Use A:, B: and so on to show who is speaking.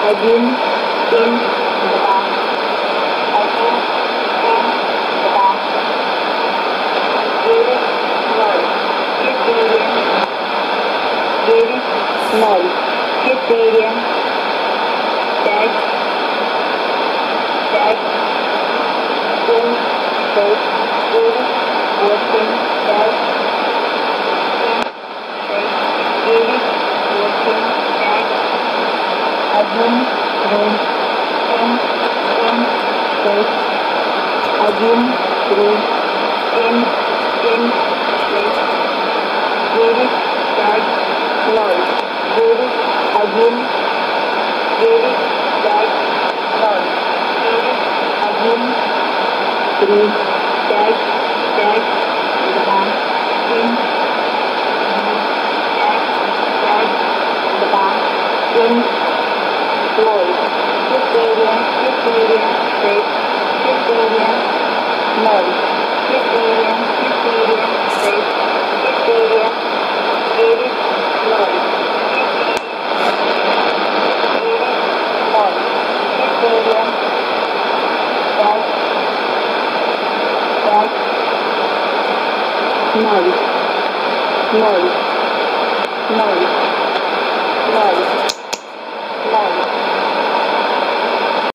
A: Again, in the back, again, in the back. Very small, hit variant, very small, hit variant, tag, tag, Agum Rum Om Om Tet Agum Rum Om Om Tet Gorik Tag Lal Gorik Agum Gorik Tag Lal Gorik Agum Rum Tag Tag Ram Sim Rum Tag Tag Ram Sim void. Custodian, custodian, space, custodian, mode. Custodian, custodian, space, custodian, edit, mode. Edit, mode. Custodian, dash, dash, mode. Mode. Mode. Mode.